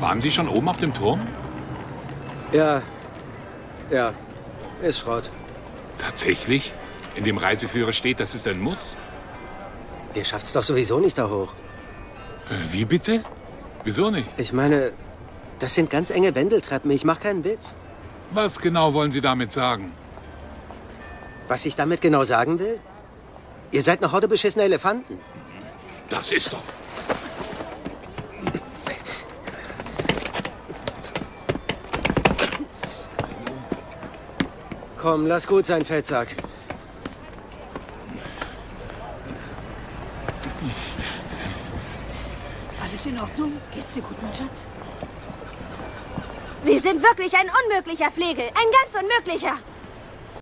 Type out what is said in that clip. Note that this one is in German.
Waren Sie schon oben auf dem Turm? Ja. Ja. Ist Schrott. Tatsächlich? In dem Reiseführer steht, das ist ein Muss? Ihr schafft's doch sowieso nicht da hoch. Äh, wie bitte? Wieso nicht? Ich meine, das sind ganz enge Wendeltreppen. Ich mache keinen Witz. Was genau wollen Sie damit sagen? Was ich damit genau sagen will? Ihr seid eine Horde beschissener Elefanten. Das ist doch. Komm, lass gut sein, Fettsack. Alles in Ordnung? Geht's dir gut, mein Schatz? Sie sind wirklich ein unmöglicher Flegel. Ein ganz unmöglicher.